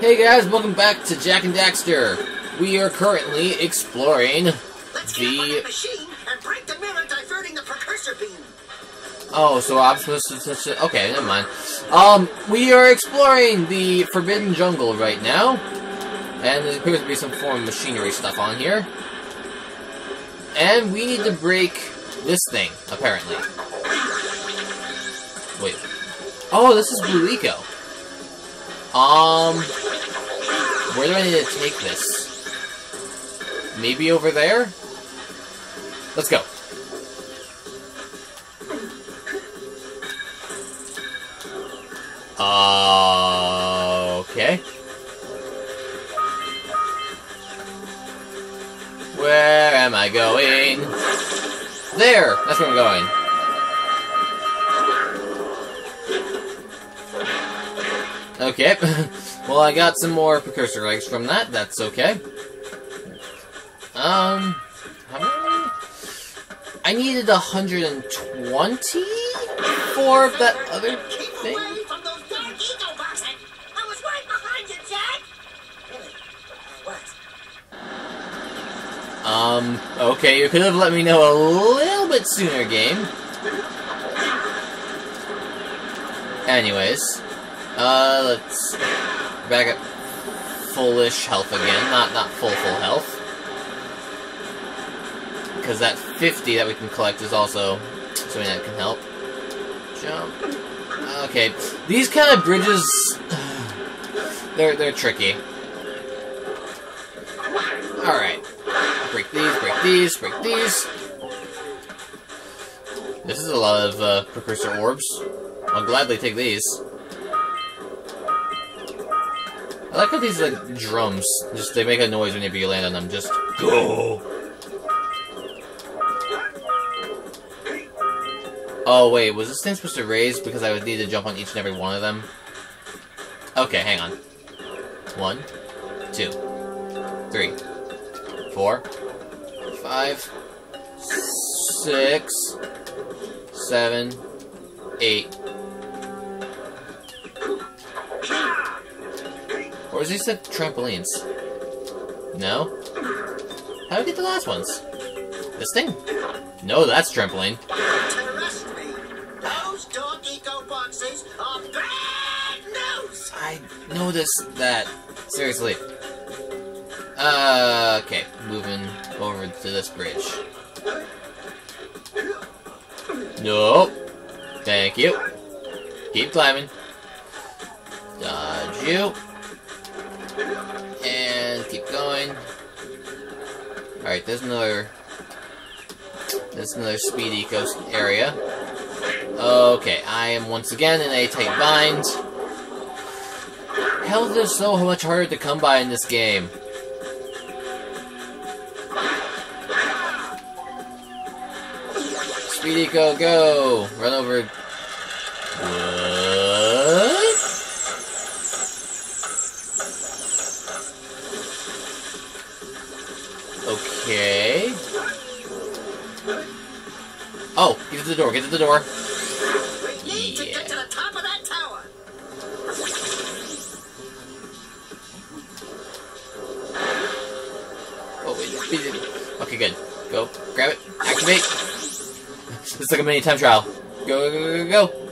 Hey guys, welcome back to Jak and Daxter. We are currently exploring Let's get the... machine and break the mirror diverting the precursor beam. Oh, so I'm supposed to... Okay, never mind. Um, we are exploring the Forbidden Jungle right now. And there appears to be some form of machinery stuff on here. And we need to break this thing, apparently. Wait. Oh, this is blue eco. Um... Where do I need to take this? Maybe over there? Let's go. Uh, okay. Where am I going? There! That's where I'm going. Okay. well, I got some more precursor eggs from that. That's okay. Um, how many? I needed 120 for that other thing. Um, okay, you could have let me know a little bit sooner, game. Anyways, uh, let's back up fullish health again, not not full full health. Because that 50 that we can collect is also something that can help. Jump. Okay, these kind of bridges, they're they're tricky. All right. Break these, break these, break these. This is a lot of uh, precursor orbs. I'll gladly take these. I like how these like drums. Just they make a noise whenever you land on them. Just go. Oh wait, was this thing supposed to raise because I would need to jump on each and every one of them? Okay, hang on. One, two, three, four, five, six, seven, eight. Or is these the trampolines? No? How did I get the last ones? This thing? No, that's trampoline. Me. Those eco boxes are bad news. I noticed that. Seriously. Uh, okay, moving over to this bridge. Nope. Thank you. Keep climbing. Dodge you. Alright, there's another... There's another speedy coast area. Okay, I am once again in a tight bind. Health is so much harder to come by in this game. Speedy, go, go! Run over. What? Okay. Oh, get to the door, get to the door. Need to to the top of that tower. Oh, wait. Okay, good. Go, grab it, activate. It's like a mini time trial. Go, go, go, go, go.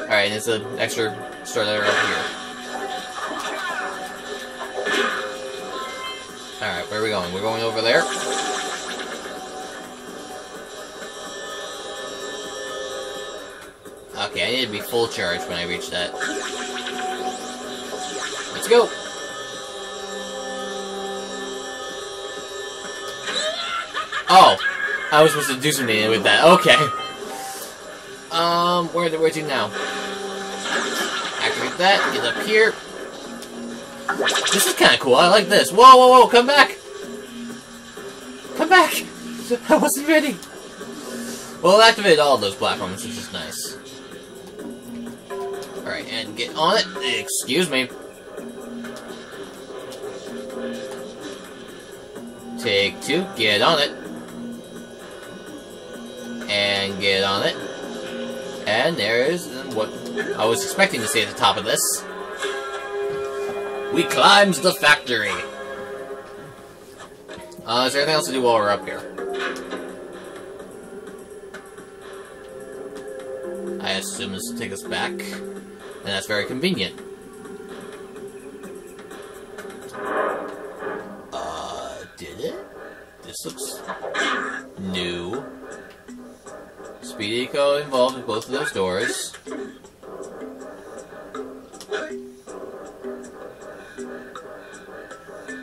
Alright, there's an extra starter up here. Where are we going? We're going over there. Okay, I need to be full charge when I reach that. Let's go! Oh, I was supposed to do something with that. Okay. Um, where where to now? Activate that. Get up here. This is kind of cool. I like this. Whoa, whoa, whoa! Come back! Back! I wasn't ready. Well, it activated all those platforms, which is nice. All right, and get on it. Excuse me. Take two. Get on it. And get on it. And there's what I was expecting to see at the top of this. We climbs the factory. Uh, is there anything else to do while we're up here? I assume this will take us back, and that's very convenient. Uh, did it? This looks new. Speed Eco involved in both of those doors.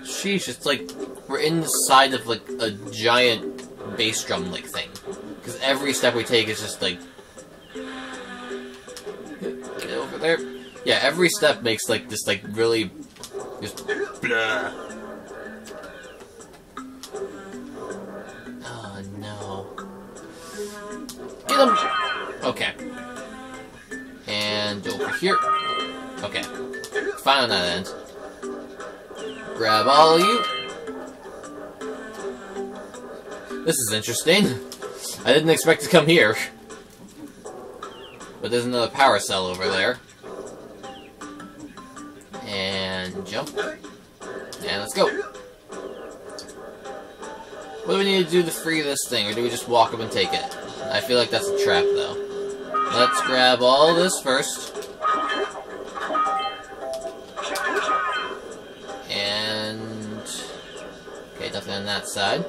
Sheesh, it's like we're inside of like a giant bass drum like thing. Because every step we take is just like get over there. Yeah, every step makes like this like really just blah. Oh no. Get him! Okay. And over here. Okay. Fine on that end. Grab all you. This is interesting. I didn't expect to come here. But there's another power cell over there. And jump. And let's go. What do we need to do to free this thing, or do we just walk up and take it? I feel like that's a trap, though. Let's grab all this first. And... Okay, nothing on that side.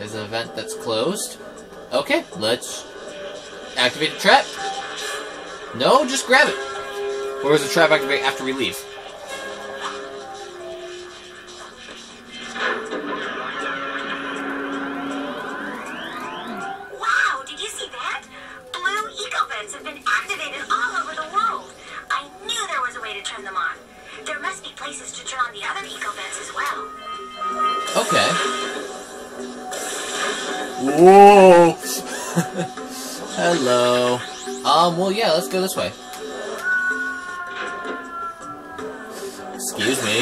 There's an event that's closed. Okay, let's activate the trap. No, just grab it. Or is the trap activate after we leave? Go this way. Excuse me.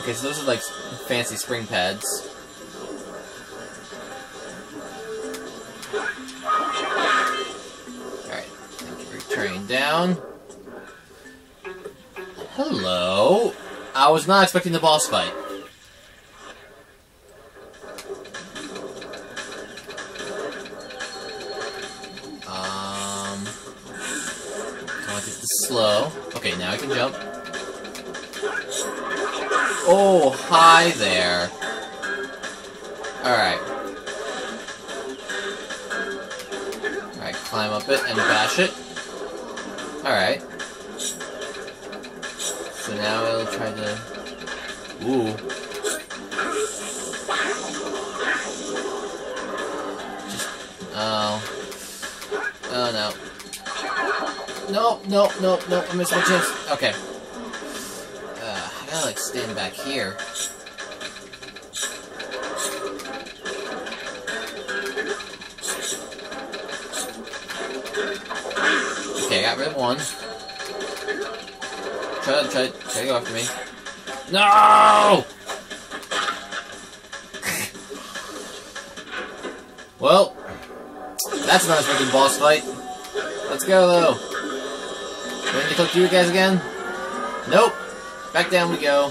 Okay, so those are like fancy spring pads. Alright, thank you for turning down. Hello. I was not expecting the boss fight. Oh, hi there. Alright. Alright, climb up it and bash it. Alright. So now it'll try to... Ooh. Oh. Oh, no. No, no, no, no, I missed my chance. Okay. I like, stand back here. Okay, I got rid of one. Try try, try to go after me. No! well, that's not a freaking boss fight. Let's go, though. Ready to talk to you guys again? Nope. Back down we go.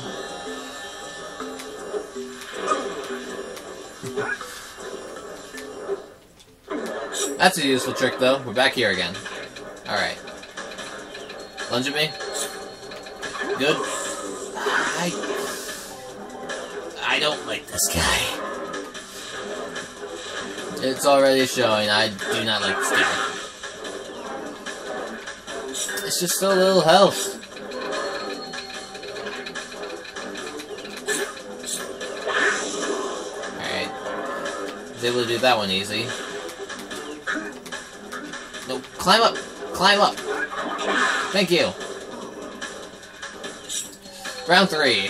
That's a useful trick, though. We're back here again. Alright. Lunge at me. Good. I... I don't like this guy. It's already showing. I do not like this guy. It's just so little health. Able to do that one easy. No, climb up! Climb up! Thank you! Round three.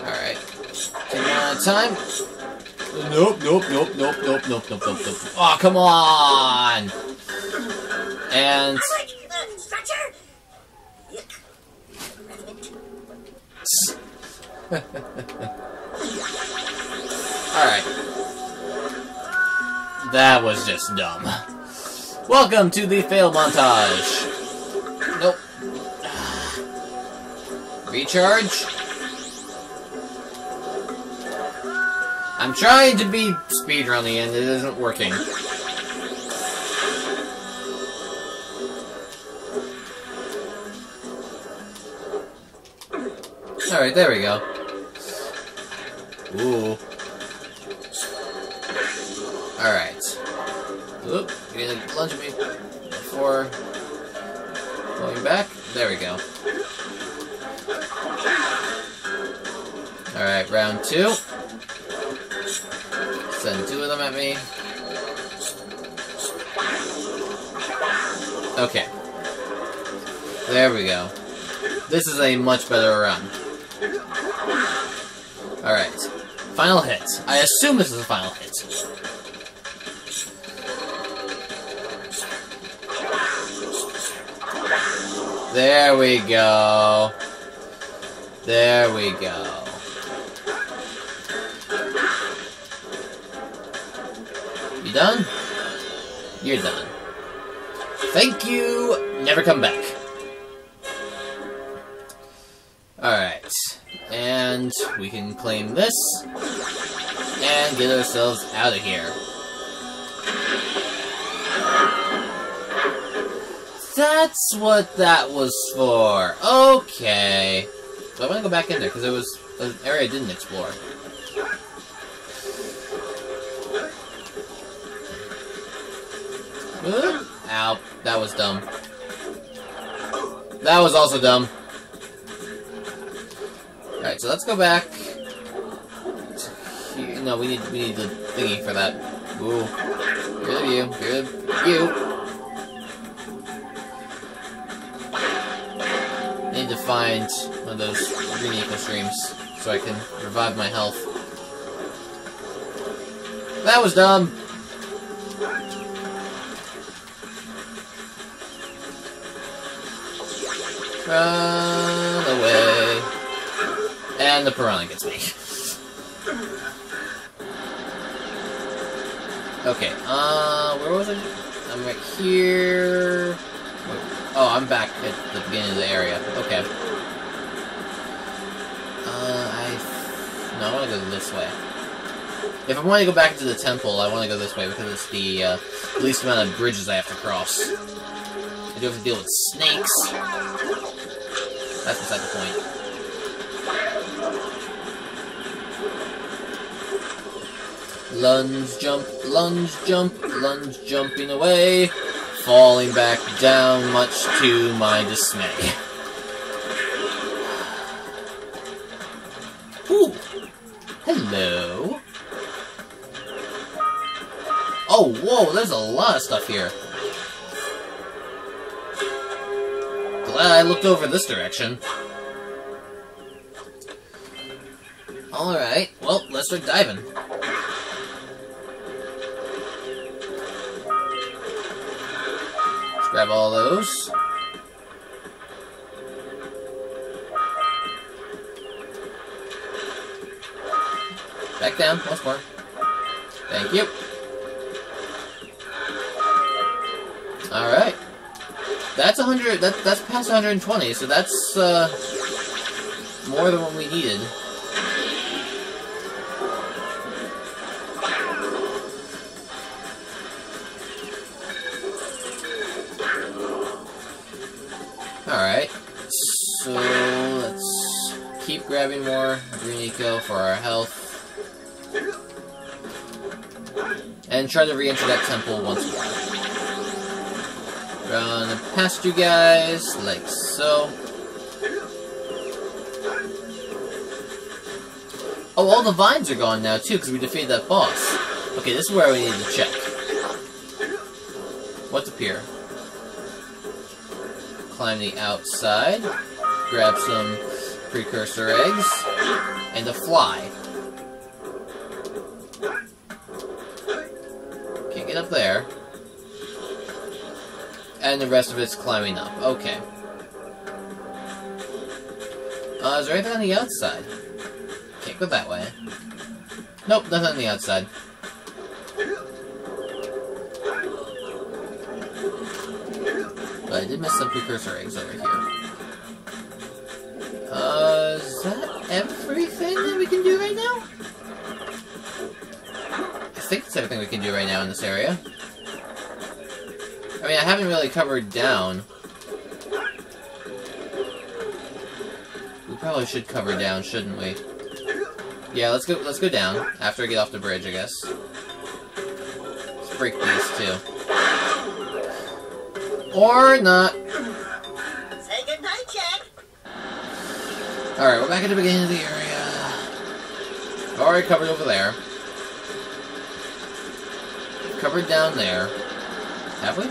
Alright. Take one at a time. Nope, nope, nope, nope, nope, nope, nope, nope, nope. Oh, come on! And... Alright. That was just dumb. Welcome to the fail montage. Nope. Recharge. I'm trying to be speedrunning and it isn't working. Alright, there we go. Ooh. Alright. Oop, gonna lunge at me before going back. There we go. Alright, round two. Send two of them at me. Okay. There we go. This is a much better run. Final hit. I assume this is a final hit. There we go. There we go. You done? You're done. Thank you. Never come back. Alright. And we can claim this. And get ourselves out of here. That's what that was for. Okay. So I want to go back in there, because there was an area I didn't explore. Ooh. Ow. That was dumb. That was also dumb. Alright, so let's go back. No, we need we need the thingy for that. Ooh. Good you. Good you. need to find one of those green eco streams so I can revive my health. That was dumb. Away. And the piranha gets me. Okay, uh, where was I? I'm right here. Oh, I'm back at the beginning of the area. Okay. Uh, I... No, I want to go this way. If I want to go back to the temple, I want to go this way because it's the uh, least amount of bridges I have to cross. I do have to deal with snakes. That's beside the point. Lunge, jump, lunge, jump, lunge, jumping away falling back down, much to my dismay. Ooh. Hello. Oh, whoa, there's a lot of stuff here. Glad I looked over this direction. Alright, well, let's start diving. Grab all those. Back down, once more. Thank you. Alright. That's 100, that, that's past 120, so that's, uh, more than what we needed. Keep grabbing more green eco for our health. And try to re-enter that temple once more. Run past you guys, like so. Oh, all the vines are gone now, too, because we defeated that boss. Okay, this is where we need to check. What's up here? climb the outside, grab some precursor eggs, and a fly. Can't get up there. And the rest of it's climbing up. Okay. Uh, is there anything on the outside? Can't go that way. Nope, nothing on the outside. But I did miss some precursor eggs over here. Uh, is that everything that we can do right now? I think it's everything we can do right now in this area. I mean, I haven't really covered down. We probably should cover down, shouldn't we? Yeah, let's go. Let's go down after I get off the bridge, I guess. Let's break these two, or not. All right, we're back at the beginning of the area. Already covered over there. Covered down there. Have we?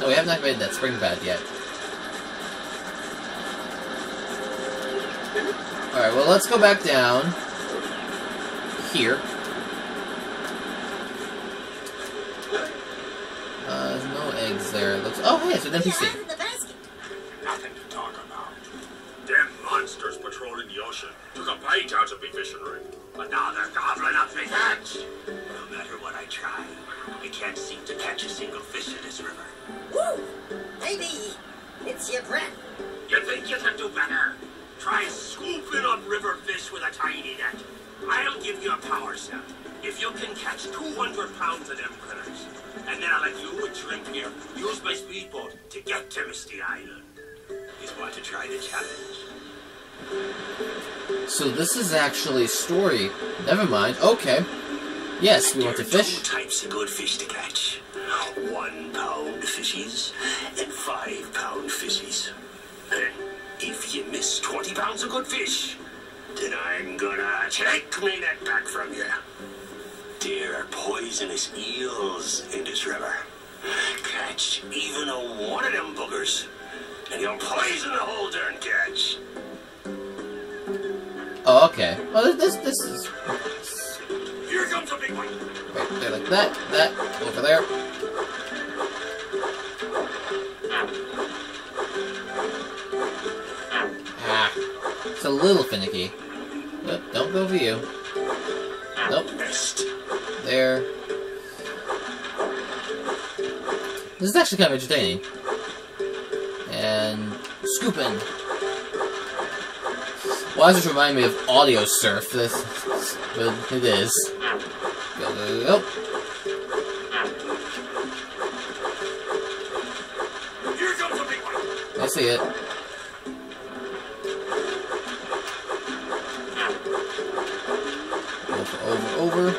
No, we haven't activated that spring pad yet. Alright, well, let's go back down. Here. Uh, there's no eggs there. It looks. Oh, hey, it's an NPC. The ocean took a bite out of me fishing ring. But now they're gobbling up me catch. No matter what I try, I can't seem to catch a single fish in this river. Woo! Maybe it's your breath. You think you can do better? Try scooping up river fish with a tiny net. I'll give you a power cell. If you can catch 200 pounds of them critters, and then I'll let you and Shrimp here use my speedboat to get to Misty Island. He's want to try the challenge? So this is actually a story. Never mind. Okay. Yes, we want to fish. Two types of good fish to catch. One pound fishies and five pound fishies. If you miss 20 pounds of good fish, then I'm gonna take me net back from you. There are poisonous eels in this river. Catch even a one of them boogers, and you'll poison the whole darn catch. Oh, okay. Well, this this is Here comes a big one. right there like that. That over there. Ah, it's a little finicky. Nope, don't go for you. Nope, there. This is actually kind of entertaining. And scooping. Why does this remind me of Audiosurf? This, but it is. Go, go, go. Here comes a big one. I see it. Over, over, over.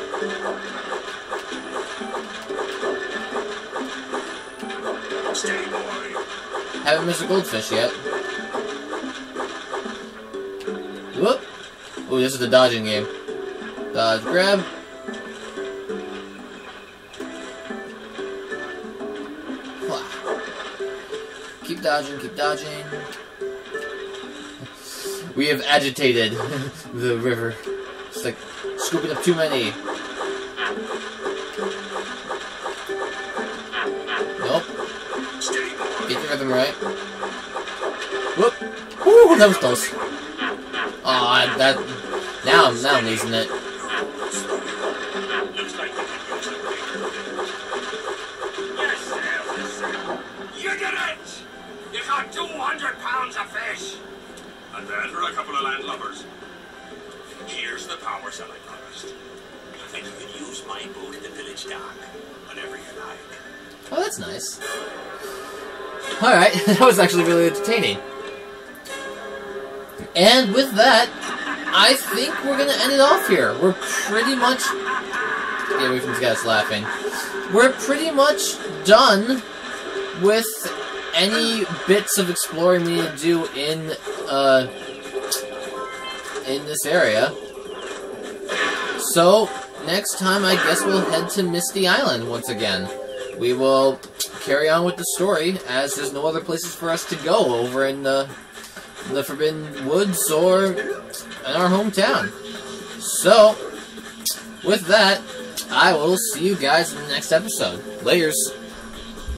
Stay, boy. Haven't missed a goldfish yet. Ooh, this is the dodging game. Dodge, grab. Keep dodging, keep dodging. We have agitated the river. It's like scooping up too many. Nope. Get your rhythm right. Whoop! Woo! That was close. Aw, that. Now I'm now I'm losing it. You did it! You caught 200 pounds of fish. And then for a couple of landlubbers. Here's the power cell I promised. And you can use my boat at the village dock whenever you like. Oh, that's nice. Alright, that was actually really entertaining. And with that, I think we're gonna end it off here. We're pretty much. Get away from these guys laughing. We're pretty much done with any bits of exploring we need to do in, uh, in this area. So, next time I guess we'll head to Misty Island once again. We will carry on with the story, as there's no other places for us to go over in the, the Forbidden Woods or in our hometown. So, with that, I will see you guys in the next episode. Layers.